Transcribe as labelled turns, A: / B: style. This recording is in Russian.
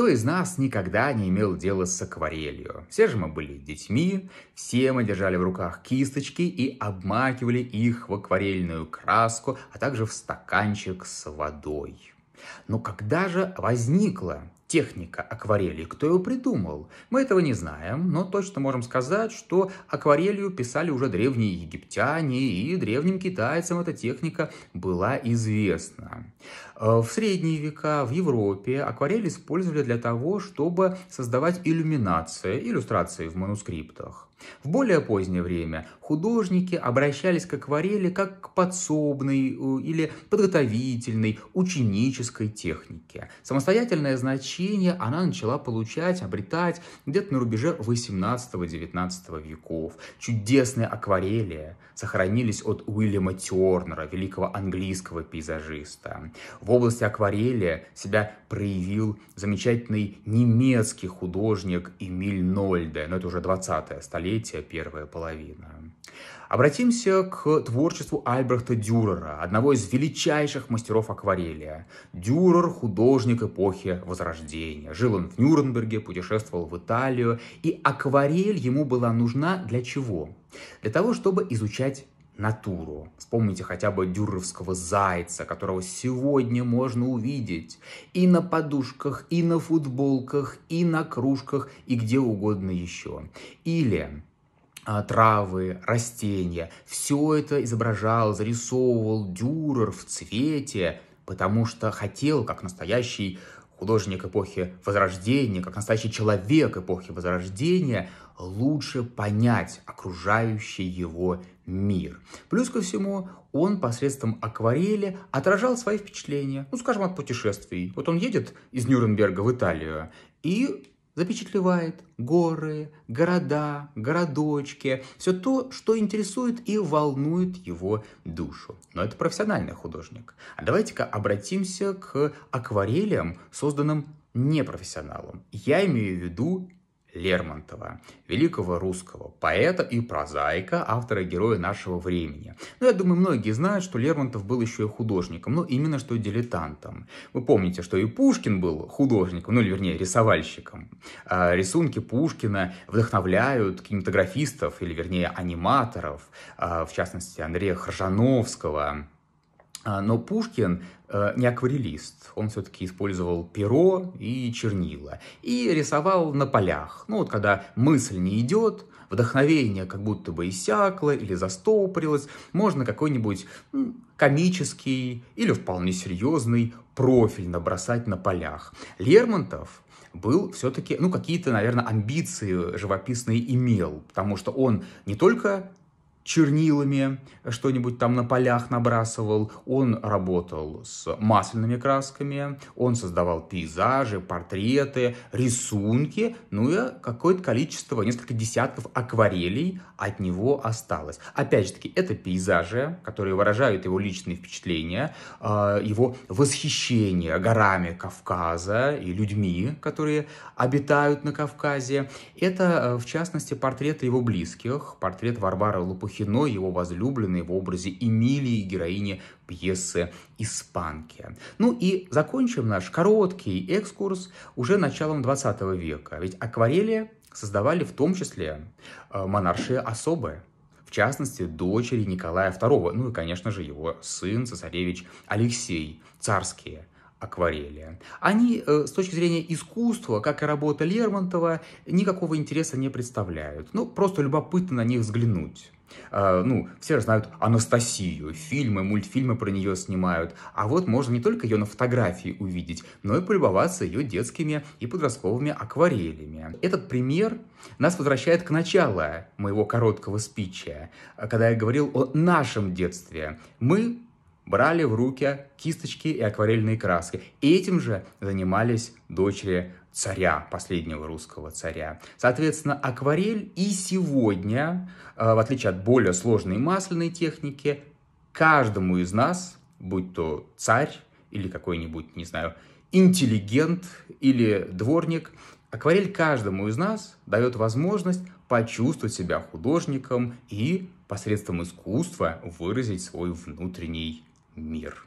A: Кто из нас никогда не имел дела с акварелью? Все же мы были детьми, все мы держали в руках кисточки и обмакивали их в акварельную краску, а также в стаканчик с водой. Но когда же возникла техника акварели. Кто его придумал? Мы этого не знаем, но точно можем сказать, что акварелью писали уже древние египтяне, и древним китайцам эта техника была известна. Э, в средние века в Европе акварель использовали для того, чтобы создавать иллюминации, иллюстрации в манускриптах. В более позднее время художники обращались к акварели как к подсобной э, или подготовительной ученической технике. Самостоятельное значение она начала получать, обретать где-то на рубеже 18-19 веков. Чудесные акварели сохранились от Уильяма Тернера, великого английского пейзажиста. В области акварели себя проявил замечательный немецкий художник Эмиль Нольде, но это уже 20-е столетие первая половина. Обратимся к творчеству Альбрехта Дюрера, одного из величайших мастеров акварели. Дюрер – художник эпохи Возрождения. Жил он в Нюрнберге, путешествовал в Италию, и акварель ему была нужна для чего? Для того, чтобы изучать натуру. Вспомните хотя бы дюровского зайца, которого сегодня можно увидеть и на подушках, и на футболках, и на кружках, и где угодно еще. Или а, травы, растения. Все это изображал, зарисовывал Дюрер в цвете, потому что хотел, как настоящий художник эпохи Возрождения, как настоящий человек эпохи Возрождения, лучше понять окружающий его мир. Плюс ко всему, он посредством акварели отражал свои впечатления, ну, скажем, от путешествий. Вот он едет из Нюрнберга в Италию и запечатлевает горы, города, городочки, все то, что интересует и волнует его душу. Но это профессиональный художник. А давайте-ка обратимся к акварелям, созданным непрофессионалом. Я имею в виду Лермонтова, великого русского поэта и прозаика, автора героя нашего времени. Ну, я думаю, многие знают, что Лермонтов был еще и художником, но именно что дилетантом. Вы помните, что и Пушкин был художником, ну, или вернее, рисовальщиком. А рисунки Пушкина вдохновляют кинематографистов, или вернее, аниматоров, а, в частности, Андрея Хржановского, но Пушкин э, не акварелист, он все-таки использовал перо и чернила и рисовал на полях. Ну вот когда мысль не идет, вдохновение как будто бы иссякло или застопорилось, можно какой-нибудь комический или вполне серьезный профиль набросать на полях. Лермонтов был все-таки, ну, какие-то, наверное, амбиции живописные имел, потому что он не только чернилами что-нибудь там на полях набрасывал, он работал с масляными красками, он создавал пейзажи, портреты, рисунки, ну и какое-то количество, несколько десятков акварелей от него осталось. Опять же таки, это пейзажи, которые выражают его личные впечатления, а, его восхищение горами Кавказа и людьми, которые обитают на Кавказе. Это, в частности, портреты его близких, портрет Варвары Лопухи Лукино, его возлюбленной в образе Эмилии, героини пьесы «Испанки». Ну и закончим наш короткий экскурс уже началом 20 века. Ведь акварели создавали в том числе э, монаршие особы, в частности, дочери Николая II, ну и, конечно же, его сын, цесаревич Алексей, царские акварели. Они э, с точки зрения искусства, как и работа Лермонтова, никакого интереса не представляют. Ну, просто любопытно на них взглянуть. Э, ну, все знают Анастасию, фильмы, мультфильмы про нее снимают. А вот можно не только ее на фотографии увидеть, но и полюбоваться ее детскими и подростковыми акварелями. Этот пример нас возвращает к началу моего короткого спича, когда я говорил о нашем детстве. Мы брали в руки кисточки и акварельные краски. И этим же занимались дочери царя, последнего русского царя. Соответственно, акварель и сегодня, э, в отличие от более сложной масляной техники, каждому из нас, будь то царь или какой-нибудь, не знаю, интеллигент или дворник, акварель каждому из нас дает возможность почувствовать себя художником и посредством искусства выразить свой внутренний мир.